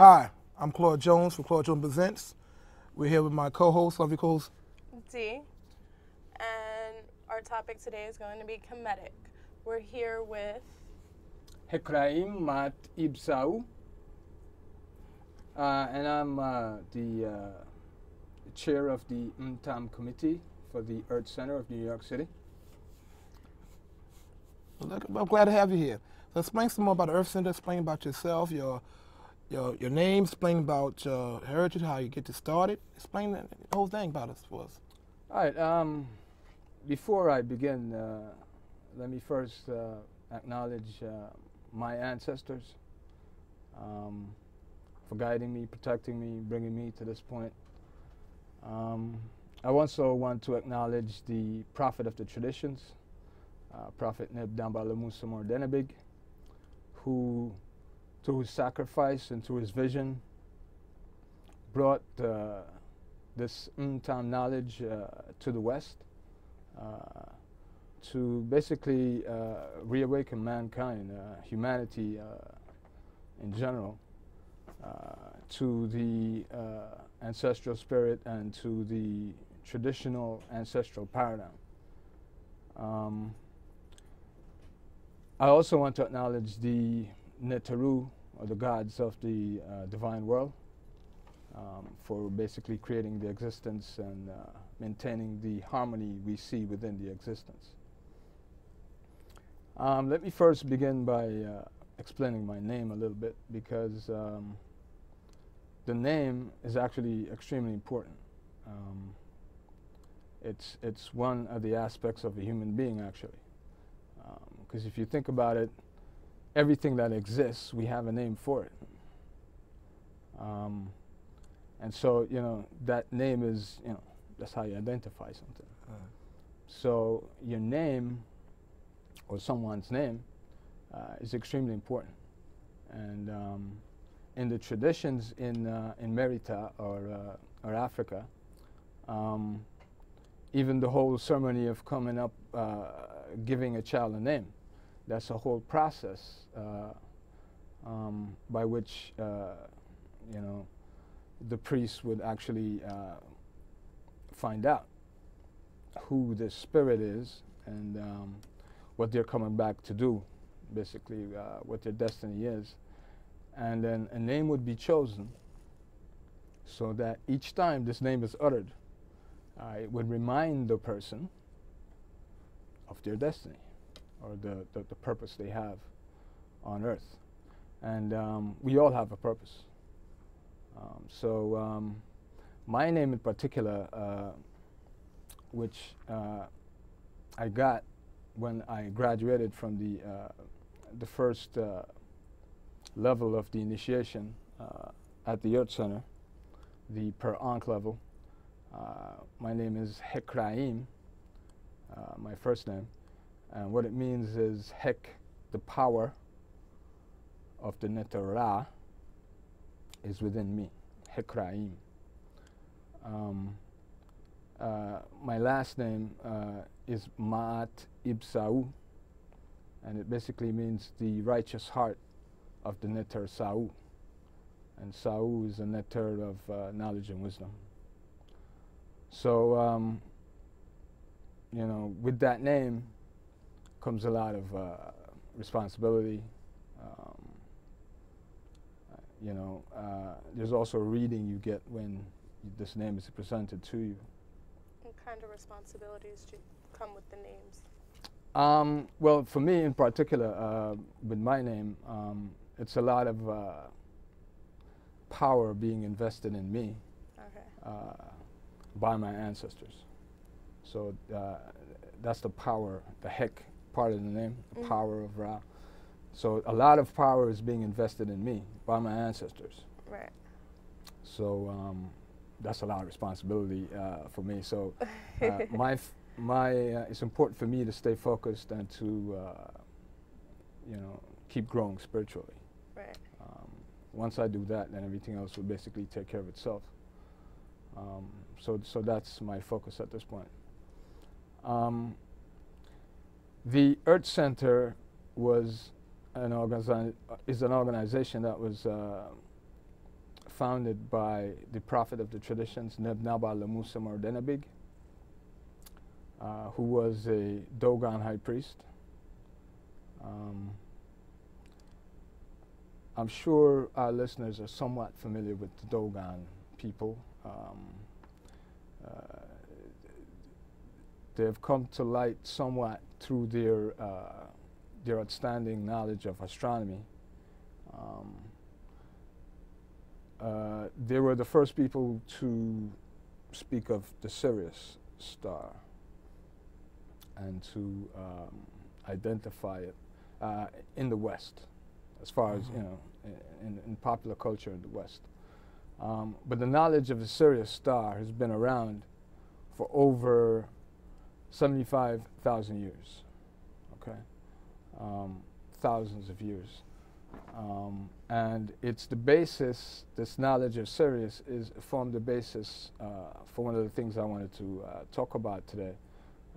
Hi, I'm Claude Jones from Claude Jones Presents. We're here with my co-host, lovely co-host. D. And our topic today is going to be Kemetic. We're here with Hekraim Ma'at Ibsau. Uh, and I'm uh, the uh, chair of the MTAM committee for the Earth Center of New York City. Look, I'm glad to have you here. So explain some more about the Earth Center. Explain about yourself, your your your name. Explain about your heritage, how you get to started. Explain the whole thing about us for us. All right. Um, before I begin, uh, let me first uh, acknowledge uh, my ancestors um, for guiding me, protecting me, bringing me to this point. Um, I also want to acknowledge the prophet of the traditions, uh, Prophet Neb Naba Lamoussa Morodenibig, who, through his sacrifice and through his vision, brought uh, this Mtam knowledge uh, to the West uh, to basically uh, reawaken mankind, uh, humanity in general, to the ancestral spirit and to the traditional ancestral paradigm. Um, I also want to acknowledge the Neteru, or the gods of the uh, divine world, um, for basically creating the existence and uh, maintaining the harmony we see within the existence. Um, let me first begin by uh, explaining my name a little bit because um, the name is actually extremely important. Um, it's, it's one of the aspects of a human being, actually. Because um, if you think about it, everything that exists, we have a name for it. Um, and so, you know, that name is, you know, that's how you identify something. Uh. So your name or someone's name uh, is extremely important. And um, in the traditions in, uh, in Merita or, uh, or Africa, um, even the whole ceremony of coming up, uh, giving a child a name, that's a whole process uh, um, by which, uh, you know, the priest would actually uh, find out who the spirit is and um, what they're coming back to do, basically uh, what their destiny is. And then a name would be chosen so that each time this name is uttered, uh, it would remind the person of their destiny or the, the, the purpose they have on earth. And um, we all have a purpose. Um, so um, my name in particular, uh, which uh, I got when I graduated from the, uh, the first uh, level of the initiation uh, at the Earth Center, the per Ankh level. Uh, my name is Hekraim, my first name. And what it means is Hek, the power of the Neter Ra is within me, Hekraim. Um, uh, my last name uh, is Ma'at Ibsau, and it basically means the righteous heart of the Neter Sa'u. And Sa'u is a Neter of uh, knowledge and wisdom. So, um, you know, with that name comes a lot of uh, responsibility, um, you know, uh, there's also a reading you get when this name is presented to you. What kind of responsibilities do come with the names? Um, well, for me in particular, uh, with my name, um, it's a lot of uh, power being invested in me okay. Uh, by my ancestors. So uh, that's the power, the heck part of the name, the mm -hmm. power of Ra. So a lot of power is being invested in me by my ancestors. Right. So um, that's a lot of responsibility uh, for me. So uh, my my uh, it's important for me to stay focused and to uh, you know keep growing spiritually. Right. Um, once I do that, then everything else will basically take care of itself. Um, so so that's my focus at this point. Um, the Earth Center was an is an organization that was uh, founded by the prophet of the traditions, Neb Naba Lamoussa Morodenibig, uh, who was a Dogon high priest. Um, I'm sure our listeners are somewhat familiar with the Dogon people. Um, uh, they have come to light somewhat through their, uh, their outstanding knowledge of astronomy. Um, uh, they were the first people to speak of the Sirius star and to um, identify it uh, in the West, as far as you Mhm. know, in, in popular culture in the West. Um, but the knowledge of the Sirius star has been around for over 75,000 years. Okay, um, thousands of years. Um, and it's the basis, this knowledge of Sirius is formed the basis uh, for one of the things I wanted to uh, talk about today,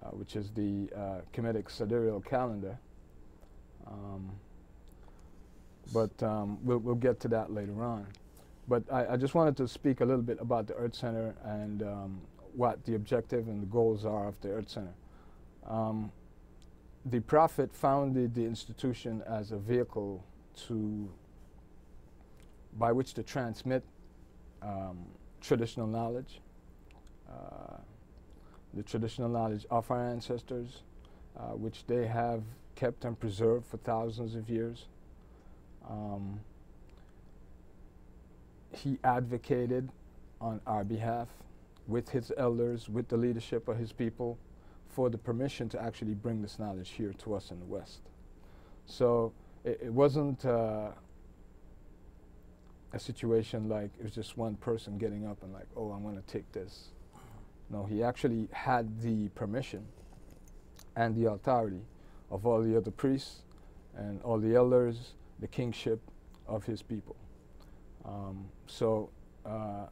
uh, which is the uh, Kemetic sidereal calendar. Um, but um, we'll, we'll get to that later on. But I, I just wanted to speak a little bit about the Earth Center and um, what the objective and the goals are of the Earth Center. Um, the Prophet founded the institution as a vehicle to, by which to transmit um, traditional knowledge, uh, the traditional knowledge of our ancestors, uh, which they have kept and preserved for thousands of years. Um, he advocated on our behalf with his elders, with the leadership of his people, for the permission to actually bring this knowledge here to us in the West. So it, it wasn't uh, a situation like it was just one person getting up and like, oh, I'm going to take this. No, he actually had the permission and the authority of all the other priests and all the elders, the kingship of his people. Um, so uh,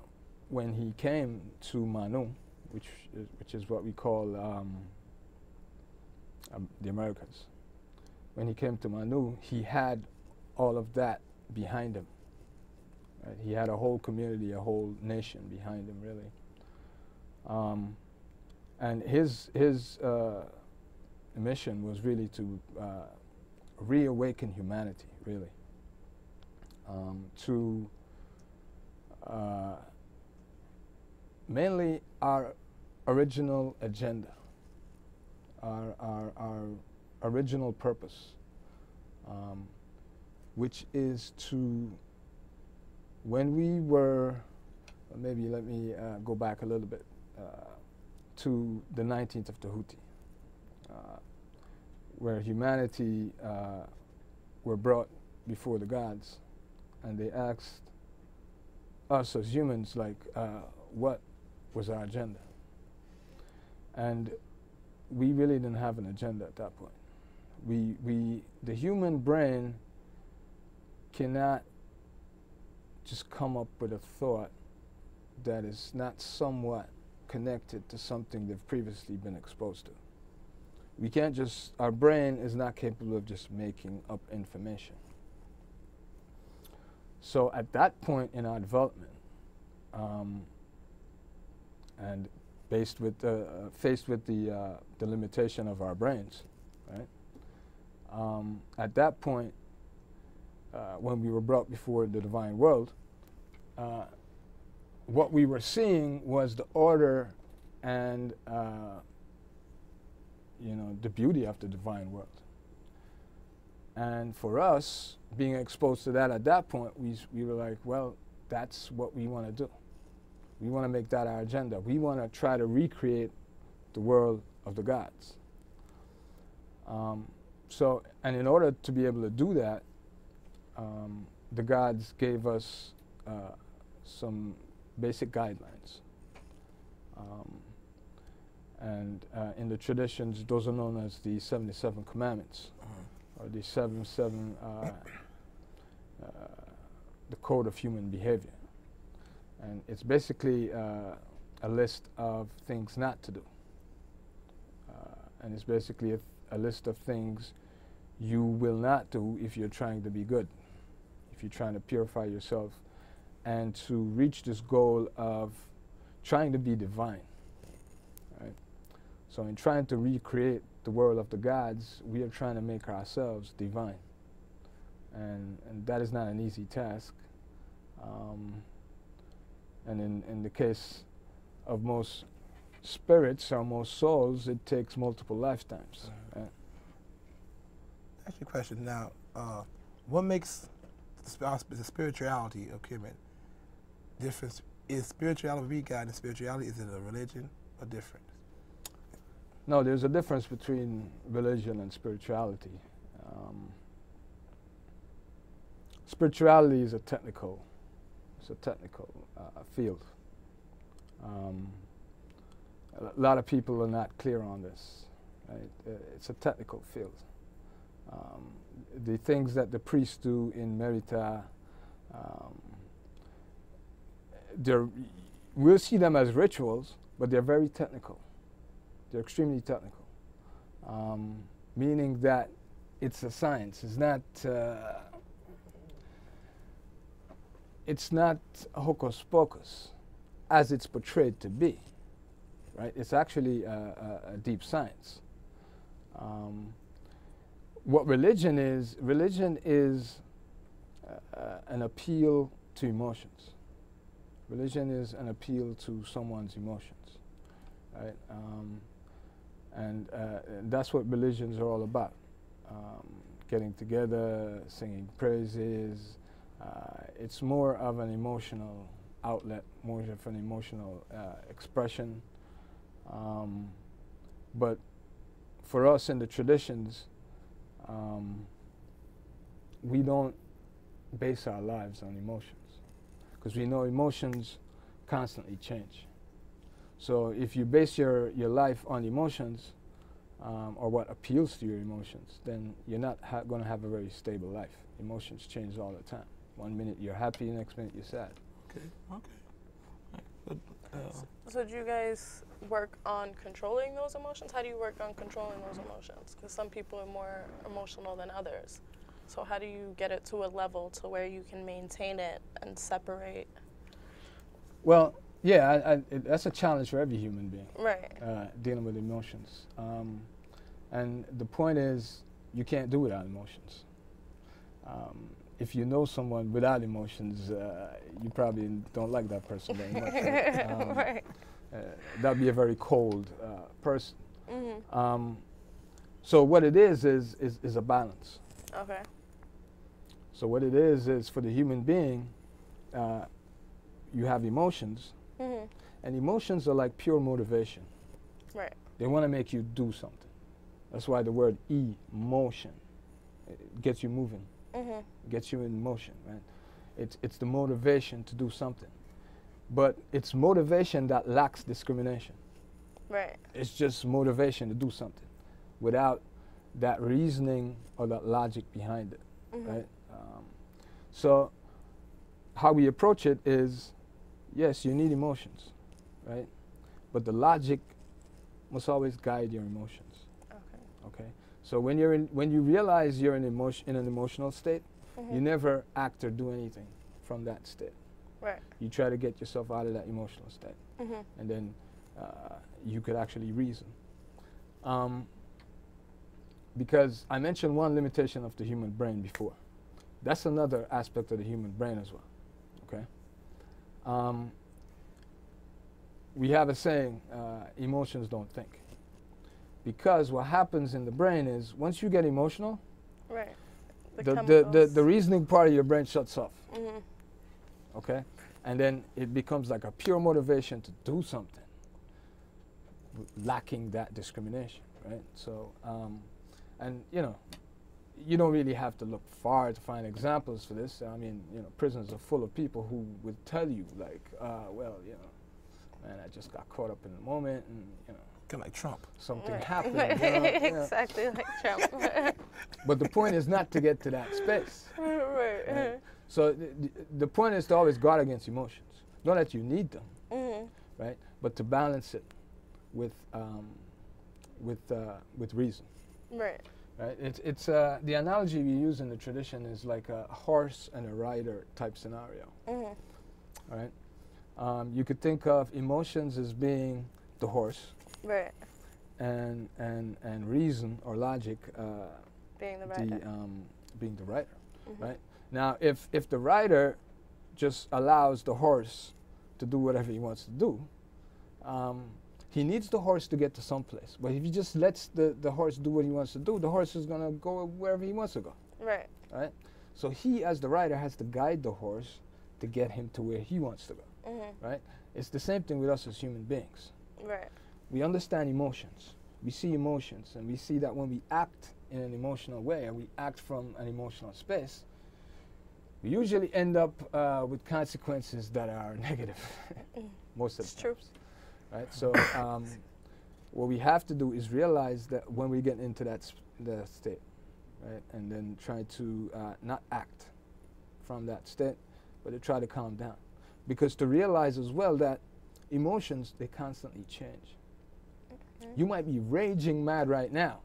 when he came to Manu, which is, which is what we call um, um, the Americas, when he came to Manu, he had all of that behind him. Right? He had a whole community, a whole nation behind him, really. Um, and his his uh, mission was really to uh, reawaken humanity, really, um, to uh, mainly our original agenda, our, our, our original purpose, um, which is to, when we were, maybe let me uh, go back a little bit uh, to the 19th of Tahuti, uh, where humanity uh, were brought before the gods, and they asked us as humans, like, uh, what was our agenda? And we really didn't have an agenda at that point. We, we, the human brain cannot just come up with a thought that is not somewhat connected to something they've previously been exposed to. We can't just, our brain is not capable of just making up information. So at that point in our development, um, and based with uh, faced with the, uh, the limitation of our brains, right? Um, at that point, uh, when we were brought before the divine world, uh, what we were seeing was the order and uh, you know the beauty of the divine world. And for us, being exposed to that at that point, we, we were like, well, that's what we want to do. We want to make that our agenda. We want to try to recreate the world of the gods. Um, so, and in order to be able to do that, um, the gods gave us uh, some basic guidelines. Um, and uh, in the traditions, those are known as the 77 commandments or the seven seven uh, uh, the code of human behavior and it's basically uh, a list of things not to do uh, and it's basically a, a list of things you will not do if you're trying to be good if you're trying to purify yourself and to reach this goal of trying to be divine. Right? So, in trying to recreate the world of the gods, we are trying to make ourselves divine. And, and that is not an easy task. Um, and in, in the case of most spirits or most souls, it takes multiple lifetimes. Right? Ask you a question now. Uh, what makes the, sp- our sp- the spirituality of Kemet different? Is spirituality got and spirituality is it a religion or different? No, there's a difference between religion and spirituality. Um, spirituality is a technical, a technical uh, field. Um, a lot of people are not clear on this. Right? Uh, it's a technical field. Um, the things that the priests do in Merita, um, we'll see them as rituals, but they're very technical. They're extremely technical, um, meaning that it's a science. It's not. Uh, it's not hocus pocus, as it's portrayed to be. Right? It's actually a, a, a deep science. Um, what religion is, religion is uh, uh, an appeal to emotions. Religion is an appeal to someone's emotions, right? Um, and, uh, that's what religions are all about. Um, getting together, singing praises. Uh, it's more of an emotional outlet, more of an emotional uh, expression. Um, but for us in the traditions, um, we don't base our lives on emotions because we know emotions constantly change. So if you base your, your life on emotions um, or what appeals to your emotions, then you're not going to have a very stable life. Emotions change all the time. One minute you're happy, the next minute you're sad. Okay. Okay. Right. But, uh, So do you guys work on controlling those emotions? How do you work on controlling those emotions? Because some people are more emotional than others. So how do you get it to a level to where you can maintain it and separate? Well, yeah, I, I, it, that's a challenge for every human being. Right. uh, dealing with emotions. Um, and the point is, you can't do without emotions. Um, if you know someone without emotions, uh, you probably don't like that person very much. right? Um, right. uh, that'd be a very cold uh, person. Mhm. Um, so what it is is, is is a balance. Okay. So what it is is for the human being, uh, you have emotions, Mhm. and emotions are like pure motivation. Right. They want to make you do something. That's why the word emotion it gets you moving, Mhm. gets you in motion, right? It's it's the motivation to do something. But it's motivation that lacks discrimination. Right. It's just motivation to do something without that reasoning or that logic behind it, Mhm. right? Um, so how we approach it is yes, you need emotions, right? But the logic must always guide your emotions. Okay. Okay. So when you're in, when you realize you're in emotion in an emotional state, Mhm. you never act or do anything from that state. Right. You try to get yourself out of that emotional state, Mhm. and then uh, you could actually reason. Um, because I mentioned one limitation of the human brain before. That's another aspect of the human brain as well. Okay. Um, we have a saying: uh, emotions don't think. Because what happens in the brain is once you get emotional, Right. the, the, the, the reasoning part of your brain shuts off. Mhm. Okay? And then it becomes like a pure motivation to do something, lacking that discrimination, right? So, um, and you know, you don't really have to look far to find examples for this. I mean, you know, prisons are full of people who would tell you, like, uh, well, you know, man, I just got caught up in the moment, and you know, kind of like Trump. something Right. happened. you know, you exactly like Trump. But the point is not to get to that space. right. Right. So th- th- the point is to always guard against emotions. Not that you need them, Mhm. right? But to balance it with um, with uh, with reason, Right. right? It's it's uh, the analogy we use in the tradition is like a horse and a rider type scenario. Mhm. right? Um, you could think of emotions as being the horse, Right. and and and reason or logic uh, Being the writer. the um, being the rider, Mhm. right? Now, if if the rider just allows the horse to do whatever he wants to do, um, he needs the horse to get to someplace. But if he just lets the, the horse do what he wants to do, the horse is gonna go wherever he wants to go, Right. right? So he, as the rider, has to guide the horse to get him to where he wants to go, Mhm. right? It's the same thing with us as human beings. Right. We understand emotions. We see emotions, and we see that when we act in an emotional way, and we act from an emotional space, we usually end up uh, with consequences that are negative Mm. most of It's the true. Right. So um, what we have to do is realize that when we get into that sp- the state, right, and then try to uh, not act from that state, but to try to calm down, because to realize as well that emotions they constantly change. You might be raging mad right now.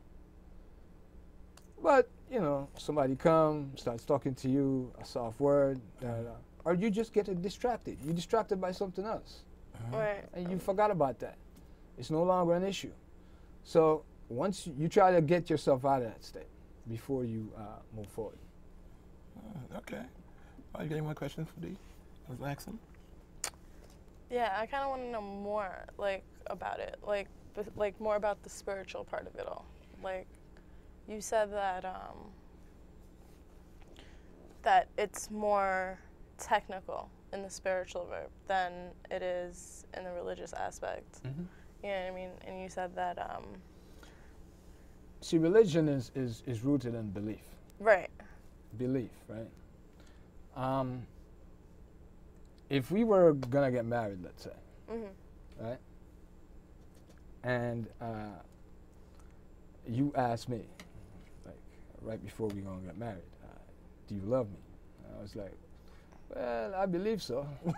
But, you know, somebody comes, starts talking to you, a soft word, da, da, da. or you just get distracted. You're distracted by something else, Uh-huh. Right. and you forgot about that. It's no longer an issue. So once you, you try to get yourself out of that state before you uh, move forward. Uh, okay. Are you getting more questions for D? Let's ask him. Yeah, I kind of want to know more, like, about it, like, b- like more about the spiritual part of it all. Like, you said that um, that it's more technical in the spiritual verb than it is in the religious aspect. Mm-hmm. You know what I mean? And you said that, um, See, religion is, is, is rooted in belief. right? belief, right? Um, if we were gonna get married, let's say, Mm-hmm. right, and uh, you asked me, like, right before we gonna get married, uh, do you love me? I was like, well, I believe so.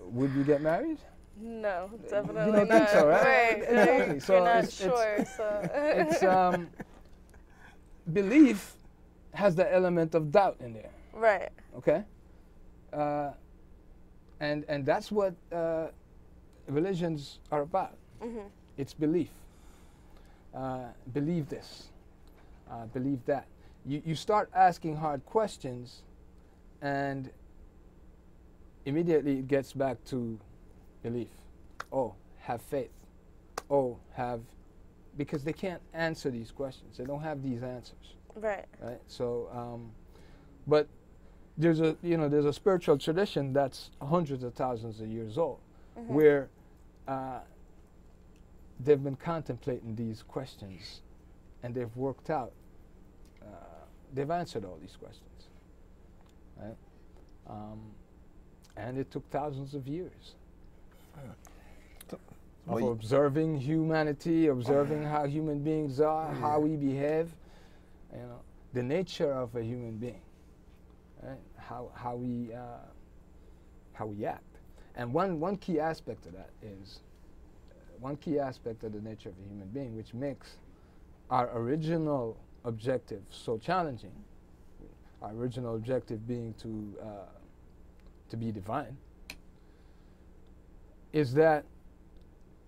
Would we get married? No, definitely You definitely don't not. think so, right? Right. Exactly. You're So not it's- it's- so. It's um, belief has the element of doubt in there. right. okay uh, and and that's what uh, religions are about Mm-hmm. it's belief. Uh, believe this. Uh, believe that. You, you start asking hard questions and immediately it gets back to belief. Oh have faith. Oh have because they can't answer these questions. They don't have these answers. Right. right? So, um, but there's a you know there's a spiritual tradition that's hundreds of thousands of years old, Mhm. where uh, they've been contemplating these questions, and they've worked out. Uh, they've answered all these questions, right? Um, and it took thousands of years of you- observing humanity, observing how human beings are, how we behave, you know, the nature of a human being, right? How how we uh, how we act, and one one key aspect of that is uh, one key aspect of the nature of a human being, which makes our original objective so challenging. Our original objective being to uh, to be divine, is that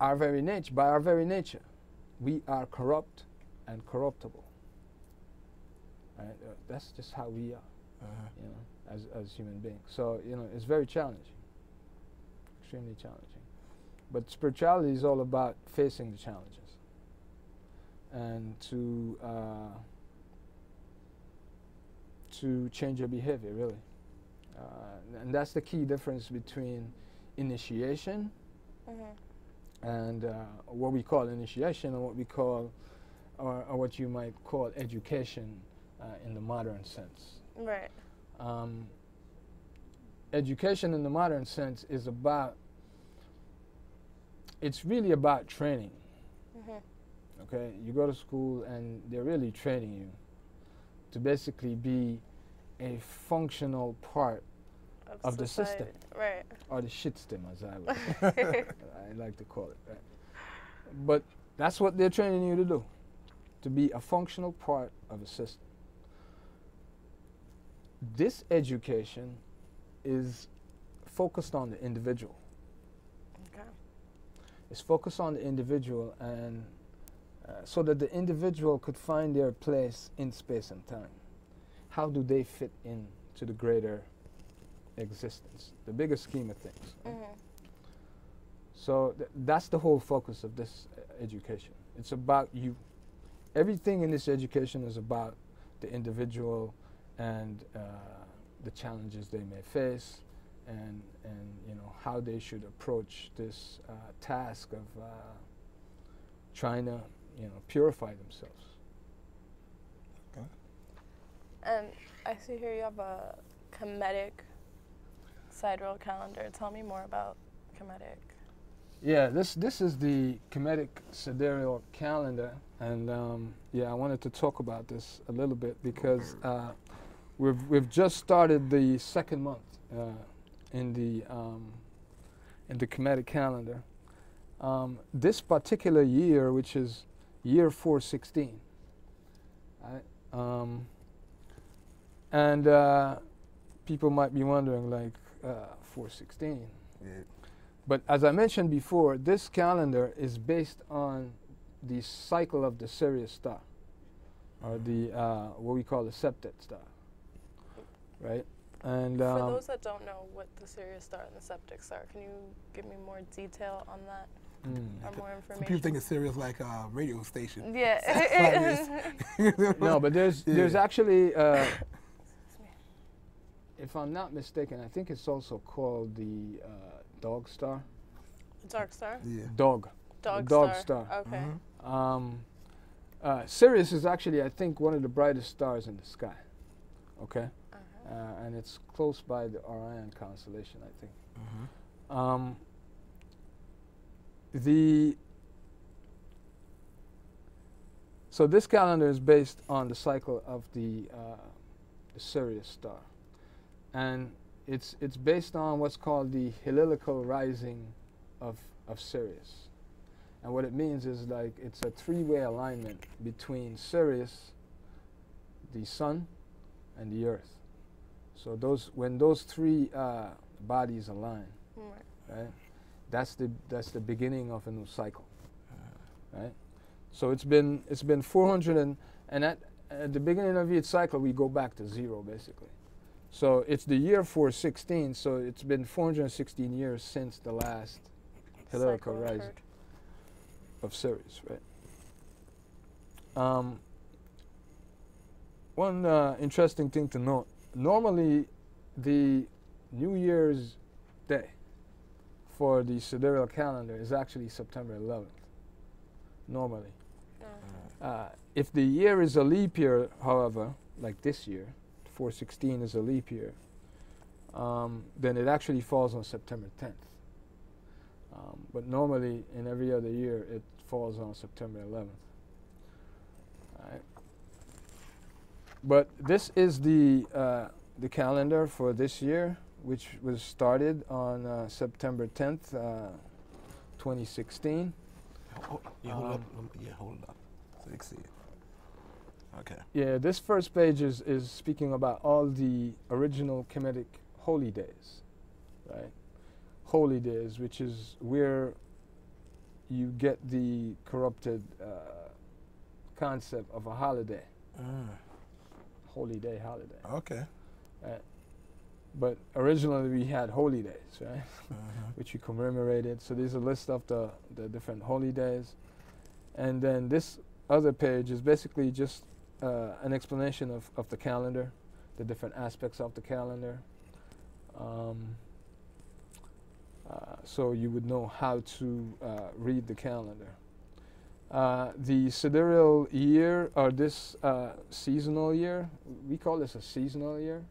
our very nature, by our very nature, we are corrupt and corruptible. Right? Uh, that's just how we are, Uh-huh. you know, as, as human beings. So, you know, it's very challenging, extremely challenging. But spirituality is all about facing the challenges and to uh, to change your behavior, really. Uh, and that's the key difference between initiation Mm-hmm. and uh, what we call initiation and what we call, or, or what you might call education uh, in the modern sense. Right. Um, education in the modern sense is about, it's really about training. Mm-hmm. Okay, you go to school and they're really training you to basically be a functional part Of the system. Right. or the shit stem, as I would I like to call it. Right? But that's what they're training you to do, to be a functional part of a system. This education is focused on the individual. Okay. It's focused on the individual, and uh, so that the individual could find their place in space and time. How do they fit in to the greater existence, the bigger scheme of things? right? hmm So th- that's the whole focus of this uh, education. It's about you. Everything in this education is about the individual and uh, the challenges they may face, and and you know how they should approach this uh, task of uh, trying to you know purify themselves. And I see here you have a Kemetic sidereal calendar. Tell me more about Kemetic. Yeah, this this is the Kemetic sidereal calendar, and um, yeah, I wanted to talk about this a little bit because uh, we've we've just started the second month uh, in the um, in the Kemetic calendar. Um, this particular year, which is year 416, right? Um, and uh, people might be wondering, like, uh, 416. Yeah. But as I mentioned before, this calendar is based on the cycle of the Sirius star, or the uh, what we call the septet star, right? And For um, those that don't know what the Sirius star and the Septic star, can you give me more detail on that mm, or more information. Some information? people think it's serious like a radio station. yeah. no, but there's there's actually, uh, if I'm not mistaken, I think it's also called the uh, dog star. Dark star. Yeah. Dog. Dog, dog star. star. Okay. Mhm. Um, uh, Sirius is actually, I think, one of the brightest stars in the sky. Okay. Uh, and it's close by the Orion constellation, I think. Mhm. Um, the so this calendar is based on the cycle of the, uh, the Sirius star, and it's it's based on what's called the heliacal rising of of Sirius, and what it means is like it's a three-way alignment between Sirius, the Sun, and the Earth. So those when those three uh, bodies align, Right. right? That's the that's the beginning of a new cycle, right? So it's been it's been 400 and and at, at the beginning of each cycle we go back to zero basically. So it's the year 416. So it's been 416 years since the last rising occurred. of Sirius, right? Um, one uh, interesting thing to note: normally, the New Year's Day for the sidereal calendar is actually September 11th. Normally, Uh, uh, if the year is a leap year, however, like this year, 416 is a leap year, um, then it actually falls on September 10th. Um, but normally, in every other year, it falls on September 11th. Alright. But this is the uh, the calendar for this year, which was started on uh, September 10th, uh, 2016. Hold, yeah, hold up. Um, um, Yeah, hold up. So you can see it. Okay. Yeah, this first page is, is speaking about all the original Kemetic holy days, right? Holy days, which is where you get the corrupted uh, concept of a holiday, Mm. Holy day holiday. Okay. But originally we had holy days, right? Mhm. which we commemorated. So there's a list of the, the different holy days. And then this other page is basically just uh, an explanation of, of the calendar, the different aspects of the calendar. Um, uh, so you would know how to uh, read the calendar. Uh, the sidereal year, or this uh, seasonal year, we call this a seasonal year.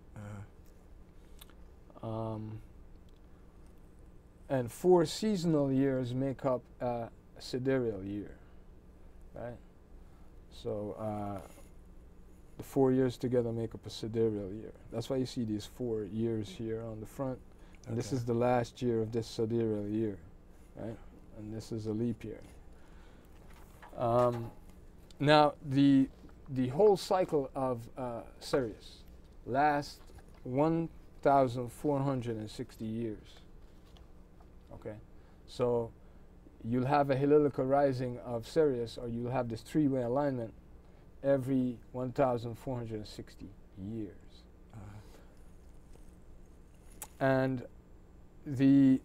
Mhm. Um, and four seasonal years make up a sidereal year, right? So uh, the four years together make up a sidereal year. That's why you see these four years here on the front. And this is the last year of this sidereal year, right? And this is a leap year. Um, now the the whole cycle of uh, Sirius lasts 1,460 years. Okay, so you'll have a heliacal rising of Sirius, or you'll have this three-way alignment every 1,460 years. Uh-huh. And the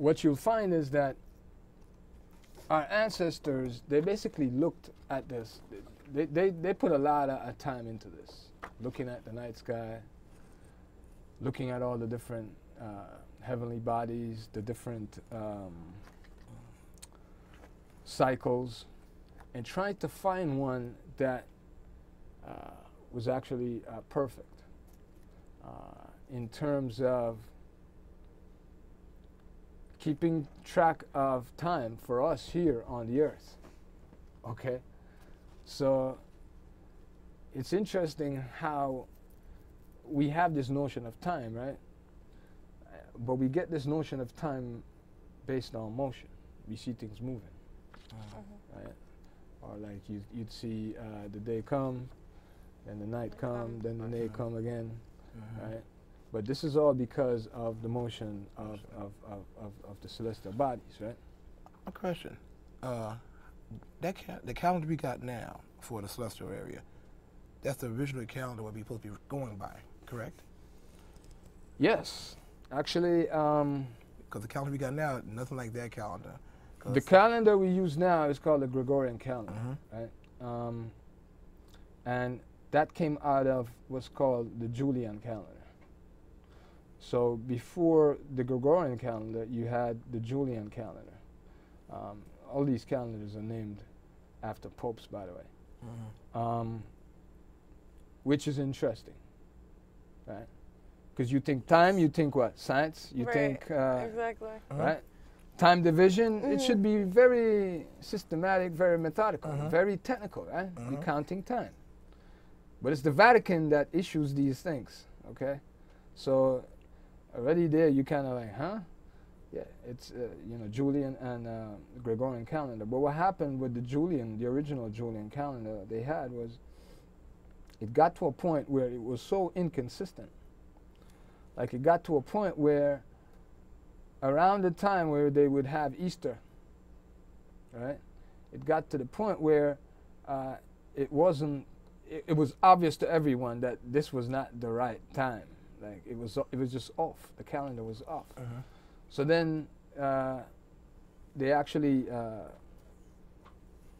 what you'll find is that our ancestors they basically looked at this they, they, they put a lot of time into this. Looking at the night sky looking at all the different uh, heavenly bodies the different um, cycles and trying to find one that uh, was actually uh, perfect uh, in terms of keeping track of time for us here on the earth. Okay? So it's interesting how we have this notion of time, right? Uh, But we get this notion of time based on motion. We see things moving, Uh-huh. right? Or like you, you'd see uh, the day come, then the night come, then the day Mhm. come again, Uh-huh. right? But this is all because of the motion of, of, of, of, of the celestial bodies, right? A question. Uh, that ca- the calendar we got now for the celestial area, that's the original calendar what we supposed to be going by, correct? Yes, actually, um, Because the calendar we got now, nothing like that calendar. the calendar we use now is called the Gregorian calendar, Mhm. right? Um, and that came out of what's called the Julian calendar. So before the Gregorian calendar, you had the Julian calendar. Um, all these calendars are named after popes, by the way. Mhm. um, which is interesting, right? Because you think time, you think what? Science, you Right, think, uh, exactly. Uh-huh. right? Time division, it Mhm. should be very systematic, very methodical, Uh-huh. very technical, right? You're Uh-huh. counting time. But it's the Vatican that issues these things, okay? So already there, you kind of like, huh? Yeah, it's uh, you know Julian and uh, Gregorian calendar. But what happened with the Julian, the original Julian calendar they had was, it got to a point where it was so inconsistent. Like it got to a point where, around the time where they would have Easter, right? It got to the point where uh, it wasn't. It, it was obvious to everyone that this was not the right time. Like it was. It was just off. The calendar was off. Uh-huh. So then uh, they actually, uh,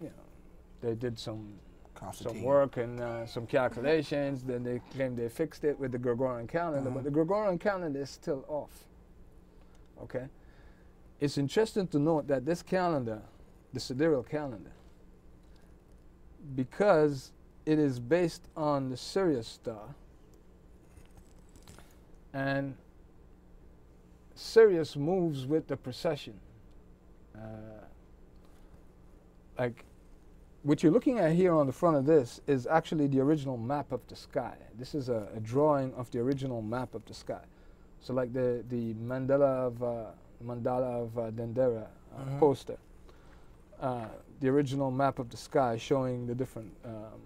you know, they did some some work and uh, some calculations. then they claimed they fixed it with the Gregorian calendar, Uh-huh. but the Gregorian calendar is still off. Okay, it's interesting to note that this calendar, the sidereal calendar, because it is based on the Sirius star, and Sirius moves with the precession. Uh, like what you're looking at here on the front of this is actually the original map of the sky. This is a, a drawing of the original map of the sky. So like the the mandala of uh, mandala of uh, Dendera uh, Mhm. poster, uh, the original map of the sky showing the different um,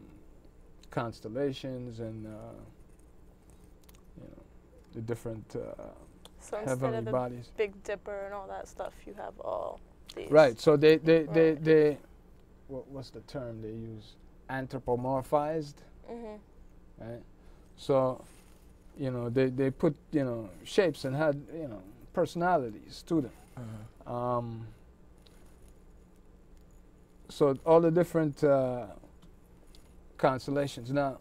constellations and uh, the different uh, So instead heavenly of the bodies. Big Dipper and all that stuff, you have all these. Right. So they they they, Right. they what, what's the term they use? Anthropomorphized, hmm right? So, you know, they they put you know shapes and had you know personalities to them. Uh-huh. Um, so all the different uh, constellations. Now,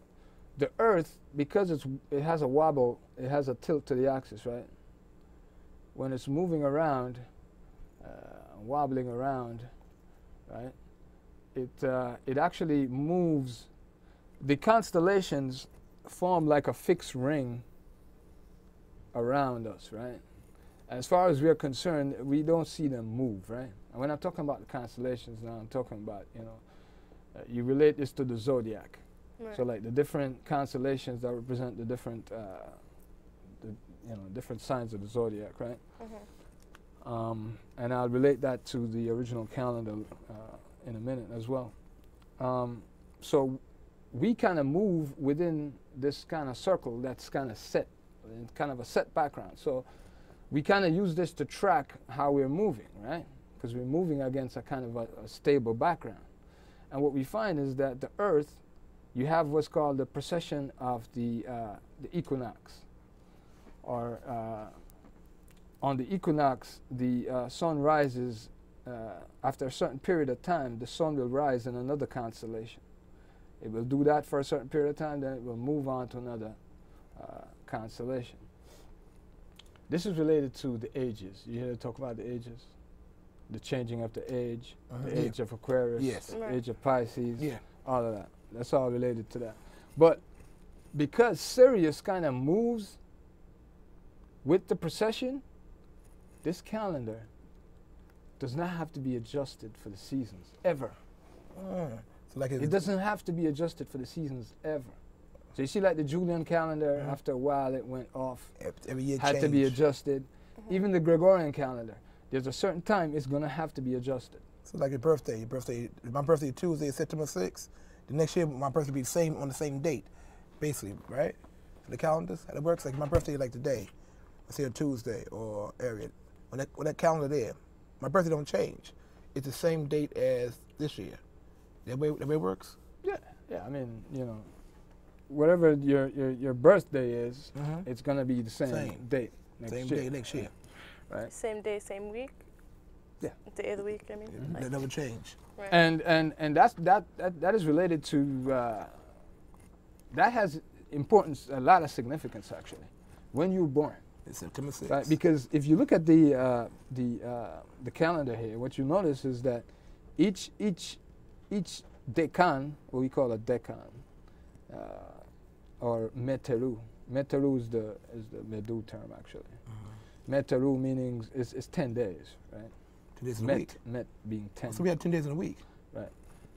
the Earth, because it's it has a wobble, it has a tilt to the axis, right? When it's moving around, uh, wobbling around, right? It uh, it actually moves. The constellations form like a fixed ring around us, right? As far as we're concerned, we don't see them move, right? And when I'm talking about the constellations now, I'm talking about, you know, uh, you relate this to the zodiac. Right. So like the different constellations that represent the different, uh, you know, different signs of the zodiac, right? hmm Um, and I'll relate that to the original calendar uh, in a minute as well. Um, so we kind of move within this kind of circle that's kind of set, in kind of a set background. So we kind of use this to track how we're moving, right? Because we're moving against a kind of a, a stable background. And what we find is that the Earth, you have what's called the precession of the, uh, the equinox. Or uh, on the equinox, the uh, sun rises uh, after a certain period of time, the sun will rise in another constellation. It will do that for a certain period of time, then it will move on to another uh, constellation. This is related to the ages. You hear they talk about the ages? The changing of the age, Uh-huh. the Yeah. age of Aquarius, Yes. the Right. age of Pisces, Yeah. all of that. That's all related to that. But because Sirius kind of moves with the precession, this calendar does not have to be adjusted for the seasons ever. Mm. So like It doesn't have to be adjusted for the seasons ever. So you see, like the Julian calendar, Mhm. after a while it went off, every year had to be change. adjusted. Even the Gregorian calendar, there's a certain time it's gonna have to be adjusted. So like your birthday, your birthday, my birthday Tuesday September 6th. The next year my birthday will be the same on the same date, basically, right? For the calendars, how it works. Like my birthday like today, let's say a Tuesday or area. On that on that calendar there, my birthday don't change. It's the same date as this year. That way, that way it works. Yeah, yeah. I mean, you know, whatever your your, your birthday is, Mhm. it's gonna be the same, Same. date next Same year. day next year. right? Same day, same week. Yeah. Day of the week. I mean. That Like, never change. right. And and and that's that that, that is related to uh, that has importance, a lot of significance actually, when you're born. It's September 6th. Right, because if you look at the uh, the uh, the calendar here, what you notice is that each each each decan, what we call a decan, uh, or meteru. Meteru is the is the Medu term actually. Mhm. Meteru meaning is, is ten days, right? Two days in a week. met being ten. So we have 10 days in a week. Right.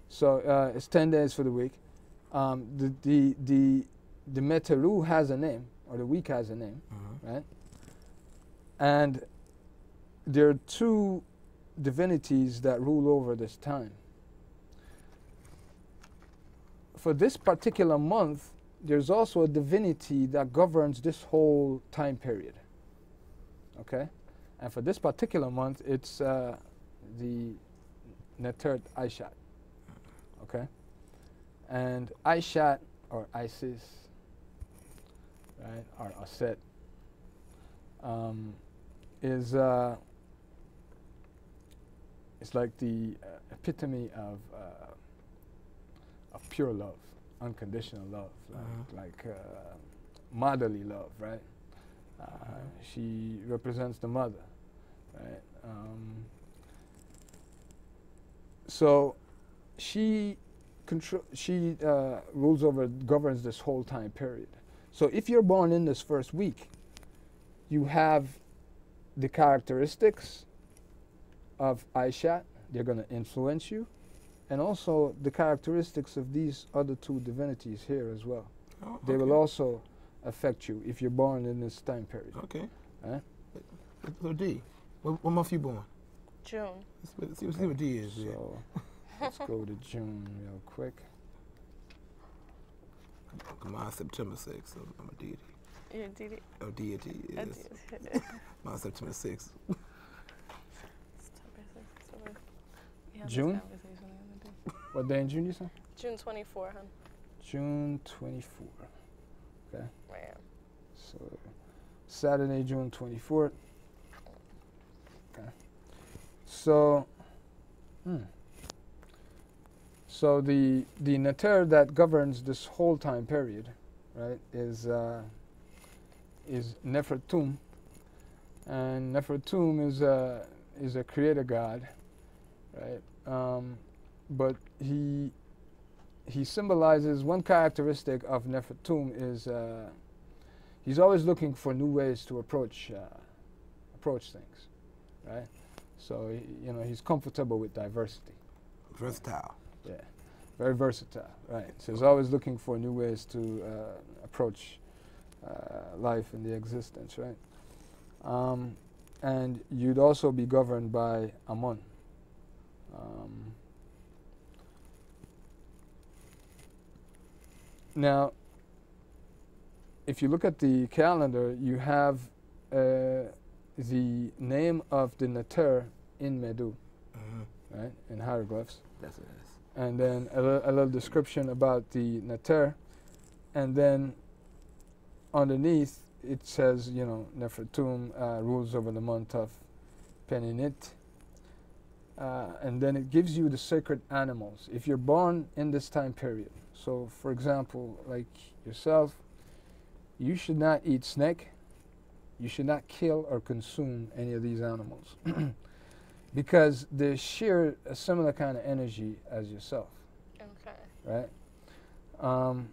So uh, it's ten days for the week. Um, the the the the meteru has a name, or the week has a name. right? And there are two divinities that rule over this time. For this particular month, there's also a divinity that governs this whole time period. Okay? And for this particular month, it's uh, the Netert Aishat. Okay? And Aishat, or Isis, right, or Aset, um, is uh, it's like the uh, epitome of uh, of pure love, unconditional love, like, Mhm. like uh, motherly love, right? Uh, She represents the mother, right? Um, so she control she uh, rules over governs this whole time period. So if you're born in this first week, you have the characteristics of Aishat, they're going to influence you, and also the characteristics of these other two divinities here as well. Oh, They will also affect you if you're born in this time period. Okay. Huh? So D, what, what month you born? June. Let's, let's see, let's see what D is. yeah. So let's go to June real quick. Mine's September 6th, so I'm a deity. Yeah, Didi. Oh, deity I is. did- Mine's September 6th. We had this June? conversation the other day. What day in June you say? June 24, hun. June 24. Right. So Saturday, June 24th. Okay. So, hmm. So the the Neter that governs this whole time period, right, is uh, is Nefertum, and Nefertum is a is a creator god, right? Um, but he he symbolizes one characteristic of Nefertum is uh, he's always looking for new ways to approach uh, approach things, right? So you know he's comfortable with diversity. Versatile. Yeah, very versatile, right? So he's always looking for new ways to uh, approach uh, life and the existence, right? Um, and you'd also be governed by Amon. Um, now, if you look at the calendar, you have uh, the name of the Neter in Medu, hmm right, in hieroglyphs, That's what it is. and then a, a little description about the Neter, and then underneath it says, you know, Nefertum uh, rules over the month of Peninit. Uh, and then it gives you the sacred animals. If you're born in this time period, so for example, like yourself, you should not eat snake. You should not kill or consume any of these animals because they share a similar kind of energy as yourself Okay. right? Um,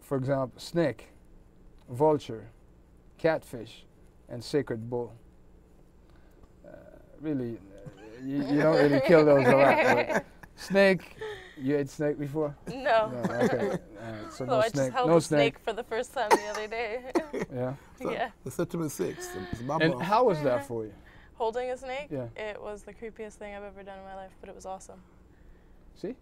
for example, snake, vulture, catfish, and sacred bull. Uh, really, uh, you, you don't really kill those a lot. But snake, you ate snake before? No. No, okay. Alright, so So no I snake. just held no a snake. snake for the first time the other day. Yeah. So, yeah. The September 6th. And how was that for you? Holding a snake, Yeah. it was the creepiest thing I've ever done in my life, but it was awesome. See,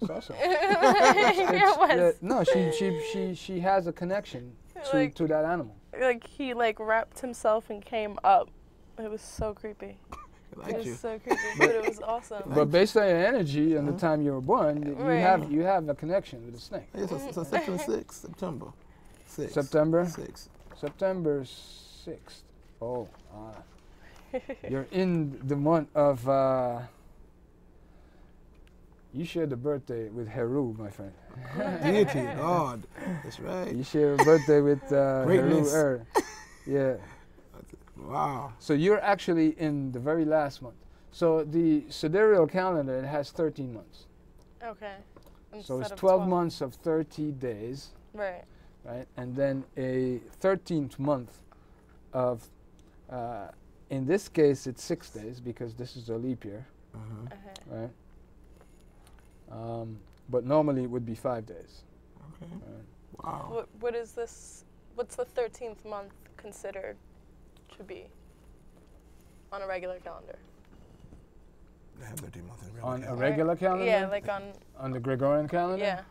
it's awesome. it It's- was. yeah, no, she she she she has a connection to Like- to that animal. Like he like wrapped himself and came up. It was so creepy. I it like was you. so creepy, but it was awesome. But based on your energy and the time you were born, y- you Right. have you have a connection with the snake. Yes, so, so September 6th. September 6th. September 6th. September 6th. Oh, uh, you're in the month of. Uh, you share the birthday with Heru, my friend. Deity, God. That's right. You share a birthday with uh, Heru Er. Yeah. Wow. So you're actually in the very last month. So the sidereal calendar it has 13 months. okay. so it's Instead 12, months of 30 days, Right. right? And then a 13th month of. Uh, in this case, it's six days because this is a leap year. hmm Okay. right? Um, but normally it would be five days. Okay. Right? Wow. What what is this? What's the thirteenth month considered to be on a regular calendar? They have 13 months in real On a regular calendar? Yeah, like on on the Gregorian calendar? yeah.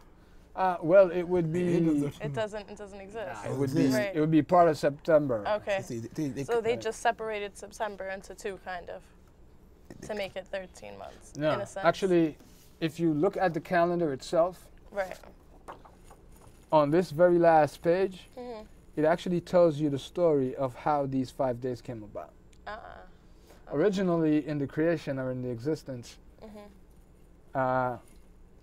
Uh, well, it would be. It doesn't it doesn't exist. Nah, it Doesn't would be. Right. It would be part of September. Okay. They, they, So they just separated September into two kind of to make it 13 months in No, a sense. actually, if you look at the calendar itself, Right. on this very last page, Mhm. it actually tells you the story of how these five days came about. Uh-uh. Originally, in the creation or in the existence, Mhm. uh,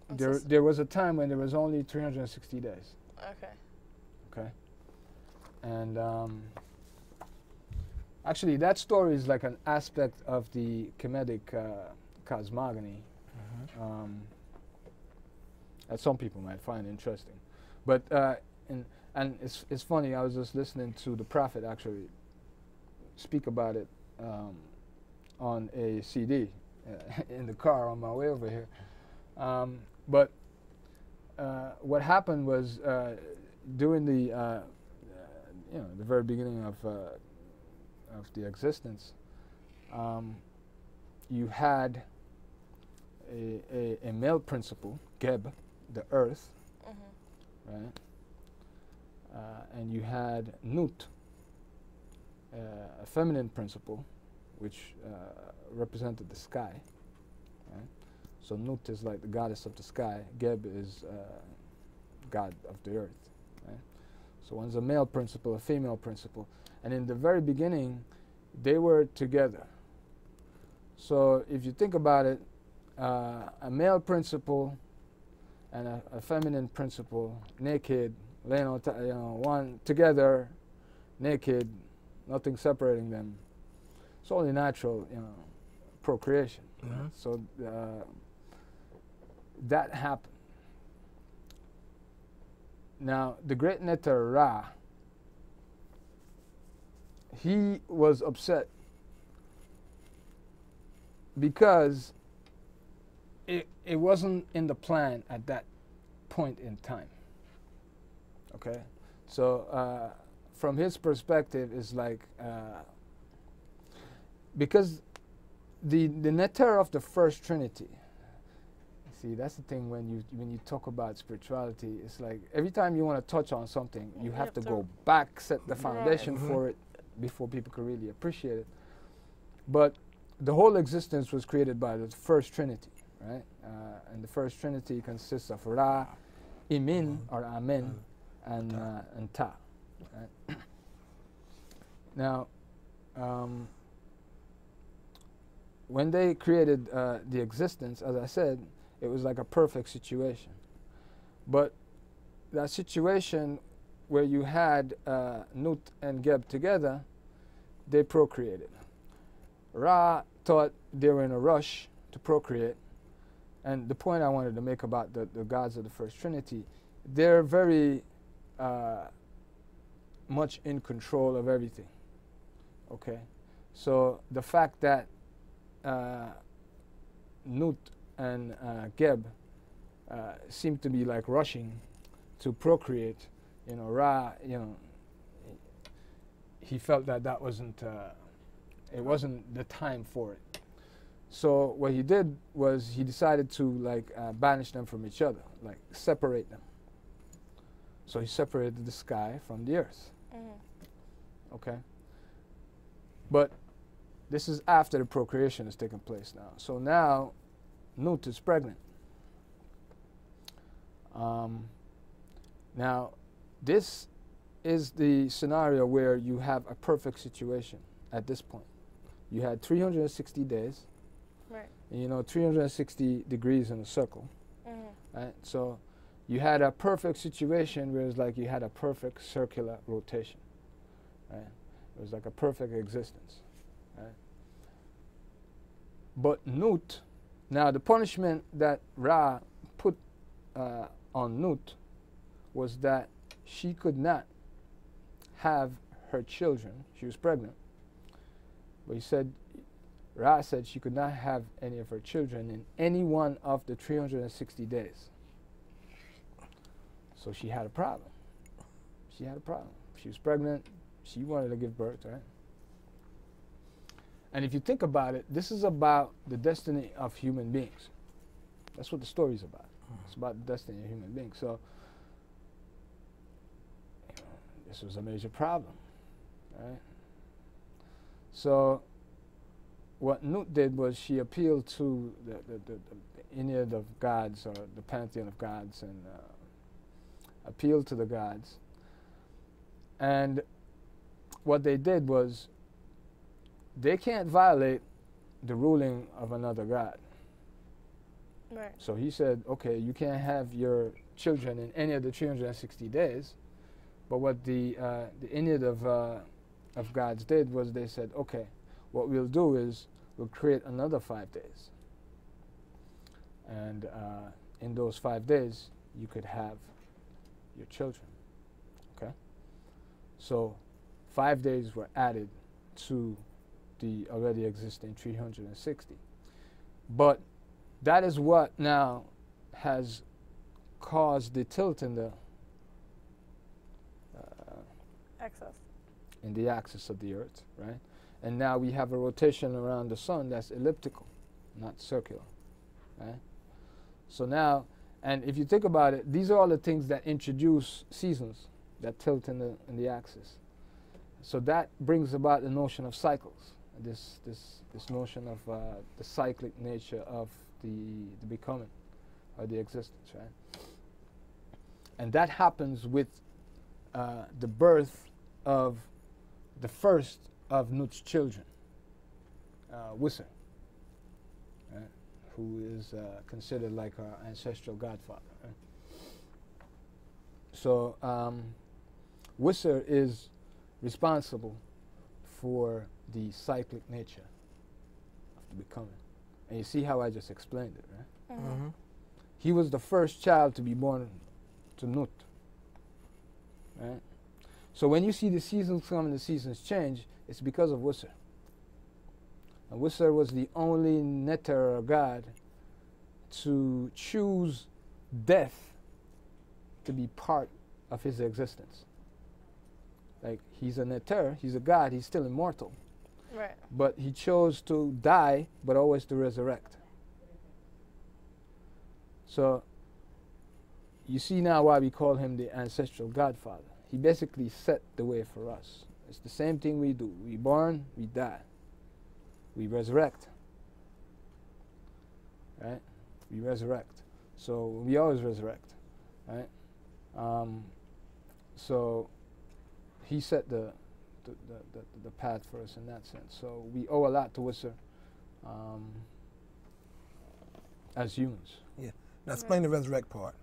there, there was a time when there was only 360 days. Okay. Okay. And um, actually, that story is like an aspect of the Kemetic uh, cosmogony. Um, that some people might find interesting. But uh, in, and it's it's funny. I was just listening to the prophet actually speak about it um, on a CD uh, in the car on my way over here. Um, but uh, what happened was uh, during the uh, uh, you know the very beginning of of the existence, um, you had a, a, a male principle, Geb, the earth, Mhm. right? Uh, and you had Nut, uh, a feminine principle, which uh, represented the sky. Right? So Nut is like the goddess of the sky. Geb is uh, god of the earth. Right? So one's a male principle, a female principle, and in the very beginning, they were together. So if you think about it, uh, a male principle and a, a feminine principle, naked, laying on you know, one together, naked, nothing separating them. It's only natural, you know, procreation. Mhm. So uh, that happened. Now, the great Neter Ra, he was upset because it, it wasn't in the plan at that point in time. Okay? So, uh, from his perspective, it's like uh, because the, the Neter of the First Trinity, See, that's the thing when you when you talk about spirituality, it's like every time you want to touch on something, you, You have, have to, to- go back, set the foundation Mhm. for it before people can really appreciate it. But the whole existence was created by the first Trinity, right? Uh, and the first Trinity consists of Ra, Imin Mhm. or Amen, Mhm. and Ta. uh, and Ta. Right? now, um, when they created uh, the existence, as I said, it was like a perfect situation. But that situation where you had uh, Nut and Geb together, they procreated. Ra thought they were in a rush to procreate. And the point I wanted to make about the, the gods of the First Trinity, they're very uh, much in control of everything. Okay? So the fact that uh, Nut and uh, Geb uh, seem to be like rushing to procreate, you know, Ra, you know, he felt that that wasn't, uh, it wasn't the time for it. So what he did was he decided to like uh, banish them from each other, like separate them. So he separated the sky from the earth. Mhm. Okay. But this is after the procreation has taken place now. So now Nut is pregnant. Um, now, this is the scenario where you have a perfect situation at this point. You had 360 days, Right. you know 360 degrees in a circle, Mhm. right? So you had a perfect situation where it's like you had a perfect circular rotation, right? It was like a perfect existence, right? But Nut, now the punishment that Ra put uh, on Nut was that she could not have her children. She was pregnant. But he said, Ra said she could not have any of her children in any one of the 360 days. So she had a problem. She had a problem. She was pregnant. She wanted to give birth, right? And if you think about it, this is about the destiny of human beings. That's what the story is about. It's mm-hmm. about the destiny of human beings. So you know, this was a major problem, right? So what Nut did was she appealed to the, the, the, the Ennead of gods or the pantheon of gods and uh, appealed to the gods. And what they did was they can't violate the ruling of another god. Right. So he said, okay, you can't have your children in any of the 360 days. But what the uh, the Ennead of uh, of gods did was they said, okay, what we'll do is we'll create another five days. And uh, in those five days, you could have your children. Okay. So five days were added to the already existing 360. But that is what now has caused the tilt in the uh, Excess. in the axis of the earth, right? And now we have a rotation around the sun that's elliptical, not circular, right? So now, and if you think about it, these are all the things that introduce seasons that tilt in the in the axis. So that brings about the notion of cycles. This this this notion of uh, the cyclic nature of the the becoming or the existence, right? And that happens with uh, the birth of the first of Nut's children, uh, Wisser, right? who is uh, considered like our ancestral godfather. Right? So um, Wisser is responsible for the cyclic nature of the becoming. And you see how I just explained it, right? Mhm. Mm-hmm. He was the first child to be born to Nut. Right? So when you see the seasons come and the seasons change, it's because of Wisser. And Wisser was the only Neter god to choose death to be part of his existence. Like he's a Neter, he's a god, he's still immortal. Right. But he chose to die, but always to resurrect. So you see now why we call him the ancestral godfather. He basically set the way for us. It's the same thing we do. We born, we die. We resurrect. Right? We resurrect. So we always resurrect. Right? Um, so he set the the, the, the, path for us in that sense. So we owe a lot to Wisser um, as humans. Yeah. Now explain the resurrect part.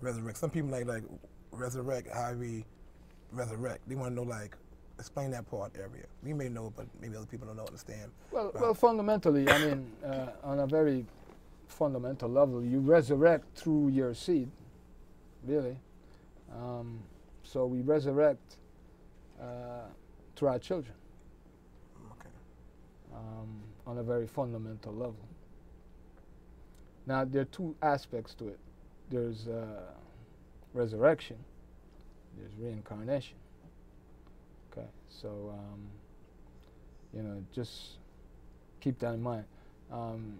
Resurrect. Some people like like resurrect how we resurrect. They want to know like explain that part area. We may know, but maybe other people don't know understand. Well, well, fundamentally, I mean, uh, on a very fundamental level, you resurrect through your seed, really. Um, so we resurrect uh, through our children Okay. um, on a very fundamental level. Now, there are two aspects to it. There's uh, resurrection. There's reincarnation. Okay, so um, you know, just keep that in mind. Um,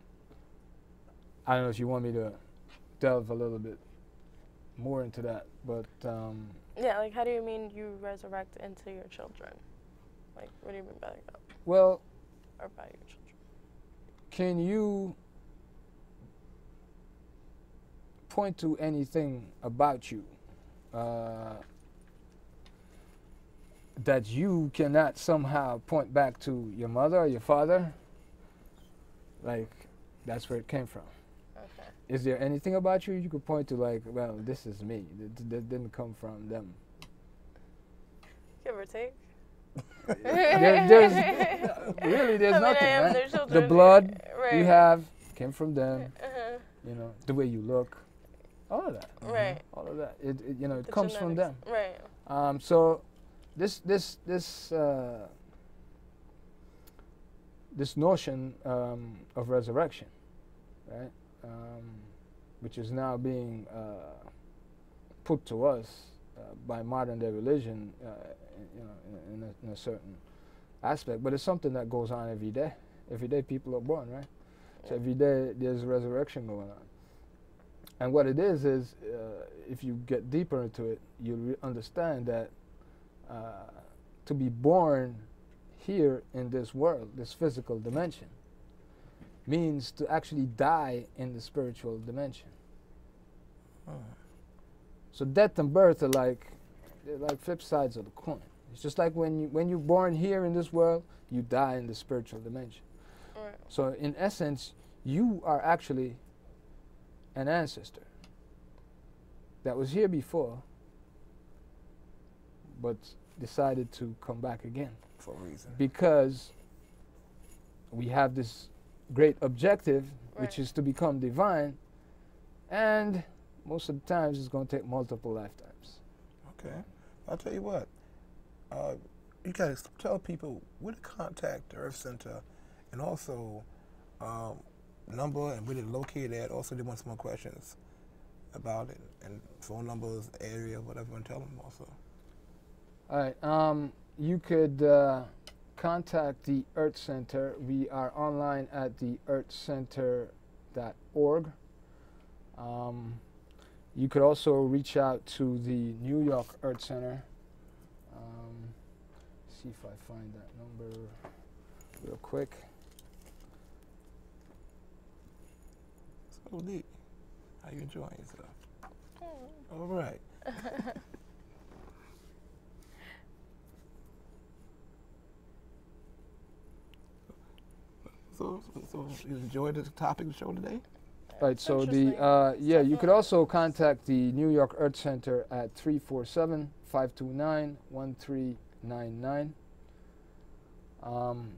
I don't know if you want me to delve a little bit more into that, but um, Yeah, like how do you mean you resurrect into your children? Like what do you mean by that? well, Or by your children? can you point to anything about you uh, that you cannot somehow point back to your mother or your father? Like, that's where it came from. Okay. Is there anything about you you could point to, like, well, this is me? That, that didn't come from them. Give or take. There- there's really there's I mean, nothing. Am right? children. blood right. You have came from them. Uh-huh. You know the way you look, all of that. Right. All of that. It, it you know it The comes from them. Right. Um, so this this this uh, this notion um, of resurrection, right, um, which is now being uh, put to us uh, by modern day religion, uh, you know, in, in, a, in a certain aspect. But it's something that goes on every day. Every day people are born, right? So every day there's resurrection going on. And what it is is, uh, if you get deeper into it, re- understand that uh, to be born here in this world, this physical dimension, means to actually die in the spiritual dimension. Hmm. So death and birth are like they're like flip sides of the coin. It's just like when you when you're born here in this world, you die in the spiritual dimension. Right. So in essence, you are actually an ancestor that was here before, but decided to come back again For a reason. because we have this great objective, which is to become divine, and most of the times it's going to take multiple lifetimes. Okay. I'll tell you what. Uh, you guys tell people where to contact the Earth Center, and also um, number and where to locate at. Also, they want some more questions about it and phone numbers, area, whatever. And tell them also. All right. Um, you could uh, contact the Earth Center. We are online at the earthcenter.org. Um, you could also reach out to the New York Earth Center. Um, see if I find that number real quick. So Lee, how you enjoying yourself? All right. So, so you enjoyed the topic of the show today? Right, so the uh, yeah, you could also contact the New York Earth Center at 347-529-1399. Um,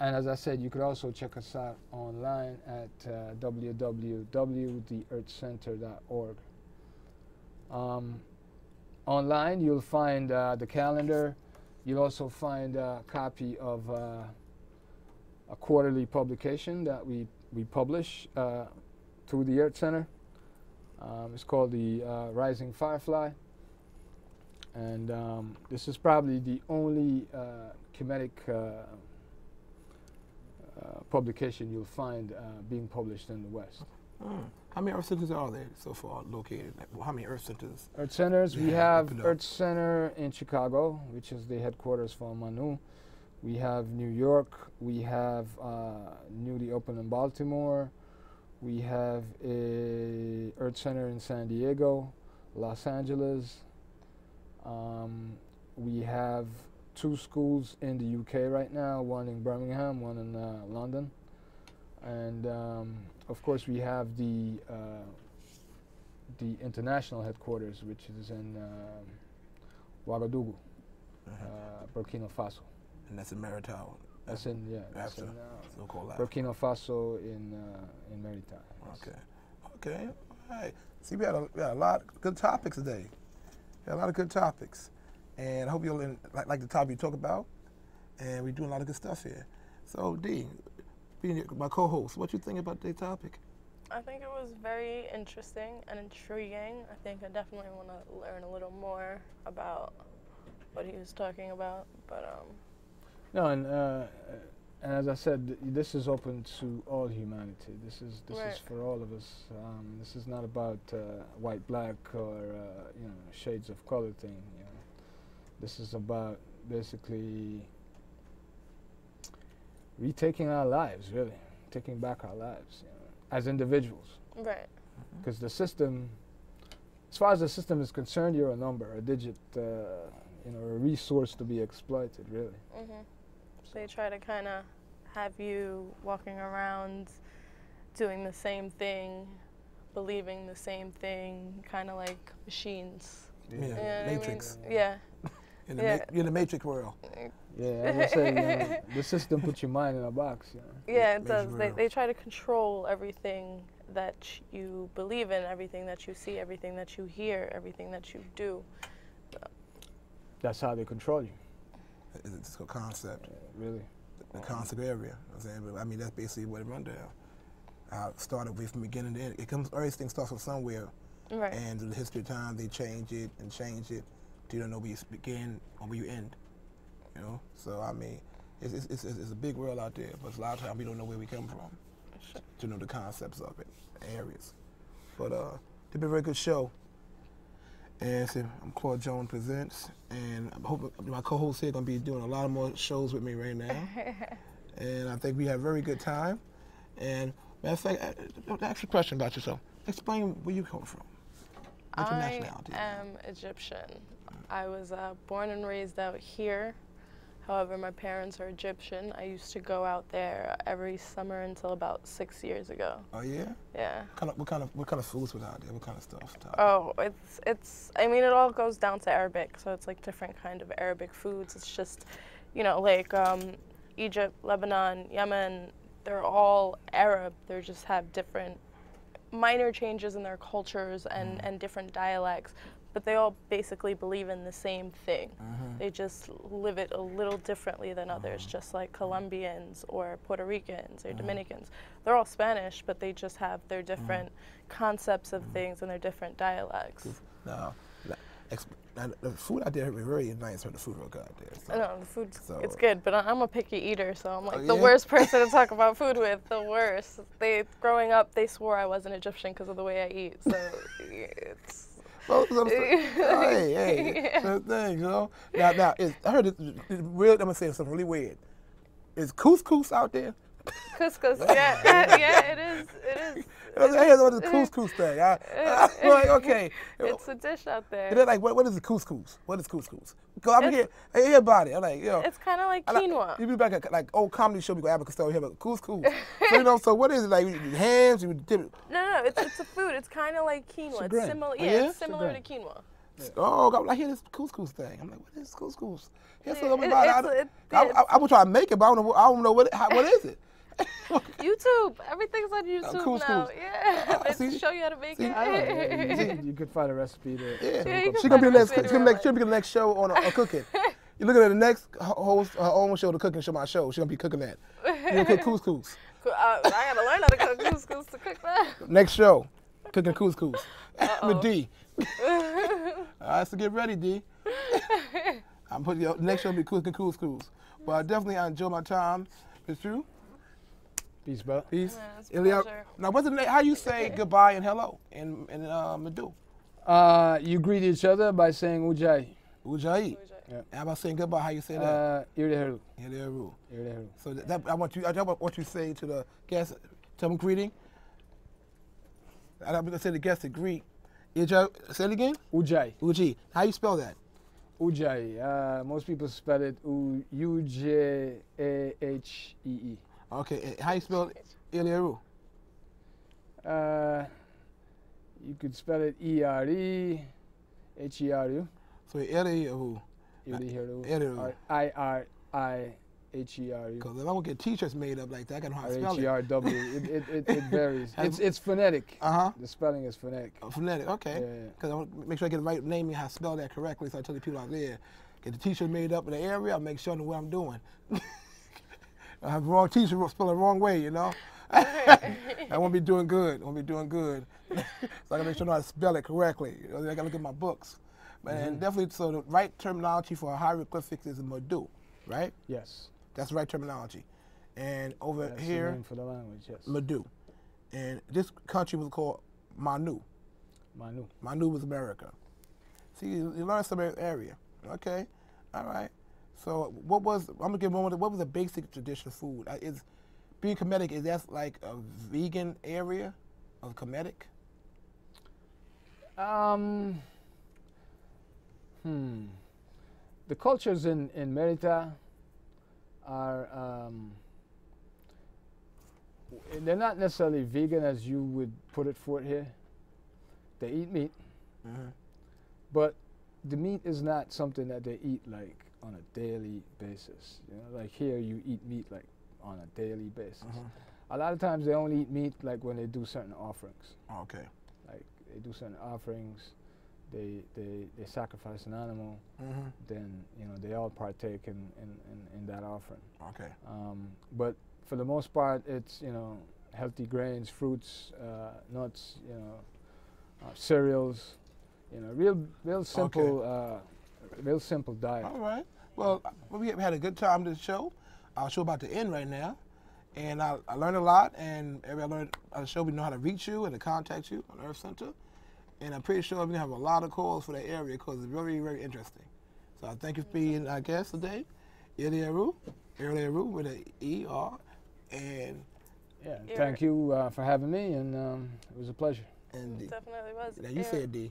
and as I said, you could also check us out online at uh, www.theearthcenter.org. Um, online, you'll find uh, the calendar. You'll also find a copy of uh, a quarterly publication that we, we publish uh, through the Earth Center. Um, it's called the uh, Rising Firefly. And um, this is probably the only uh, Kemetic uh, uh, publication you'll find uh, being published in the West. Mm. How many Earth centers are there so far located? How many Earth centers? Earth centers. We have. Earth Center in Chicago, which is the headquarters for Manu. We have New York. We have uh, newly opened in Baltimore. We have a Earth Center in San Diego, Los Angeles. Um, we have two schools in the UK right now. One in Birmingham, one in uh, London, and um, of course we have the uh, the international headquarters, which is in um, Ouagadougou, Uh-huh. uh, Burkina Faso. And that's in Merita. That's in yeah, that's After. in uh, so-called Burkina Faso in uh, in Merita. yes. Okay. Okay. All right. See, we had a, we had a lot of good topics today. We had a lot of good topics. And I hope you'll like, like the topic you talk about. And we're doing a lot of good stuff here. So, D, being my co host, what you think about the topic? I think it was very interesting and intriguing. I think I definitely want to learn a little more about what he was talking about. But um, No, and uh, and as I said, this is open to all humanity. This is this is for all of us. Um, this is not about uh, white, black, or uh, you know shades of color thing. You know, this is about basically retaking our lives, really, taking back our lives you know, as individuals. right, Because the system, as far as the system is concerned, you're a number, a digit, uh, you know, a resource to be exploited, really. hmm they try to kind of have you walking around doing the same thing, believing the same thing, kind of like machines. Yeah. You know what I mean? Matrix. Yeah. In the, Yeah. ma- in the Matrix world. Yeah, as I say, you know, the system puts your mind in a box. You know. Yeah, it Makes does. you They, they try to control everything that you believe in, everything that you see, everything that you hear, everything that you do. That's how they control you, It's a- it's a concept. really. The concept area. You know what I'm saying? But, I mean, that's basically what it run down. I started with from beginning to end. It comes, everything starts from somewhere. Right. And through the history of time, they change it and change it till you don't know where you begin or where you end. You know, so I mean, it's, it's, it's, it's a big world out there, but a lot of times we don't know where we come from to know the concepts of it, areas. But uh, it's been a very good show. And so I'm Claude Jones Presents, and I hope my co-host here gonna be doing a lot of more shows with me right now. and I think we had a very good time. And matter of fact, uh, ask a question about yourself. Explain where you come from. What's your I nationality? am Egyptian. I was uh, born and raised out here. However, my parents are Egyptian. I used to go out there every summer until about six years ago. Oh yeah. Yeah. Kind of, what kind of what kind of foods was out there? What kind of stuff? Oh, it's it's. I mean, it all goes down to Arabic, so it's like different kind of Arabic foods. It's just, you know, like um, Egypt, Lebanon, Yemen. They're all Arab. They just have different minor changes in their cultures and and different dialects, but they all basically believe in the same thing. Mhm. They just live it a little differently than others, mm-hmm. just like Colombians or Puerto Ricans or mm-hmm. Dominicans. They're all Spanish, but they just have their mm-hmm. different concepts of things and their different dialects. Now, the food out there is very nice. Heard the food real good out there. So. I know the food's So- it's good, but I'm a picky eater, so I'm like Oh, the yeah? worst person to talk about food with. The worst. They growing up, they swore I wasn't Egyptian because of the way I eat. So it's Well, so I'm hey, hey, Yeah. same thing, you know. Now, now, is, I heard it, it real. I'm gonna say something really weird. Is couscous out there? couscous. Yeah, yeah, it is. It is. I was- I heard about the couscous thing. I, I'm like, okay. It's a dish out there. And they're like, what, what is the couscous? What is couscous? Because I'm here, I hear about it. I'm like, yo. It's kind of like I like- quinoa. You be back at like old comedy show, we go style, you have a couscous. so you know, so what is it like? You hams, you dip it. No, no, it's, it's a food. It's kind of like quinoa. It's grain. similar. Oh, Yeah, yeah? it's similar to grain. quinoa. Oh, God, I hear this couscous thing. I'm like, what is couscous? Here's Yeah, something about it. I, it's- it- I, it's- I, I would try to make it, but I don't know. I don't know what. How, what is it? YouTube. Everything's on YouTube couscous. now. Yeah, Ah, they see? show you how to make See? it. You, you could find a recipe there. Yeah, Yeah, you she gonna be the next. She gonna be next. recipe She'll be the next show on, on cooking. You're looking at the next ho- host her own show, the cooking show, my show. She's gonna be cooking that. You gonna cook couscous. Cool, uh, I gotta learn how to cook couscous to cook that. Next show, cooking couscous Uh-oh. with D. All right, so get ready, D. I'm putting your next show will be cooking couscous. But I definitely I enjoy my time. It's true. Peace, brother. Peace. Yeah, it's a Ilya, pleasure. now, what's the name? How you say goodbye and hello in in uh, Madu? Uh, you greet each other by saying Ujai. Ujai. Yeah. How about saying goodbye? How you say that? Uh, Iriheru. Ilya Iriheru. So that, that I want you. I want what you say to the guests. Tell them greeting. I'm gonna say the guests to greet. Ujai. Say it again. Ujai. Uji. How you spell that? Ujai. Uh, most people spell it U U J A H E E. Okay. How you spell Ilya Uh, you could spell it E R E H E R U. So Ilya Iriheru. Iriheru. I R I H E R U. Because if I want to get T-shirts made up like that, I gotta know how to spell H E it. R W. It, it, it, it varies. It's, it's phonetic. Uh huh. The spelling is phonetic. Phonetic. Okay. Yeah. Because I want to make sure I get the right name and how to spell that correctly. So I tell the people out there, get the T-shirt made up in the area. I'll make sure I know what I'm doing. I have wrong T-shirt, spell the wrong way, you know. I won't be doing good. I won't be doing good. so I gotta make sure I know how to spell it correctly. You know, I gotta look at my books. But mm-hmm. and definitely, so the right terminology for a hieroglyphics is Madu, right? Yes. That's the right terminology. And over That's the here, name for the language. Yes. Madu. And this country was called Manu. Manu. Manu was America. See, you, you learn some area. Okay, all right. So, what was I'm gonna give one. What was the basic traditional food? Uh, Is being Kemetic is that like a vegan area of Kemetic? Um. Hmm. The cultures in in Merita are um, they're not necessarily vegan as you would put it for it here. They eat meat, Mm-hmm. but the meat is not something that they eat like on a daily basis. You know, like here you eat meat like on a daily basis. A lot of times they only eat meat like when they do certain offerings. Okay. Like they do certain offerings, they they they sacrifice an animal, Mm-hmm. then you know they all partake in in, in, in that offering. Okay. Um, but for the most part, it's you know healthy grains, fruits, uh, nuts, you know, uh, cereals, you know, real real simple, uh, real simple diet. All right. Well, uh, we had a good time this show. Our show about to end right now, and I, I learned a lot. And every I learned on the show, we know how to reach you and to contact you on Earth Center. And I'm pretty sure we're gonna have a lot of calls for that area because it's very, very interesting. So I thank you for being our guest today, Ilyaru, Ilyaru with an E R, and Yeah. You're- Thank you uh, for having me, and um, it was a pleasure. and D. Definitely was. Now you Air- said D.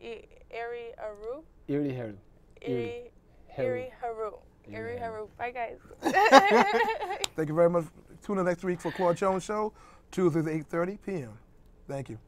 E- Eri Aru? Iri Heru. Eri Heru. Eri Haru. Eri Eri Haru. Haru. Bye, guys. Thank you very much. Tune in next week for Claude Jones Show, Tuesdays at 8:30 p.m. Thank you.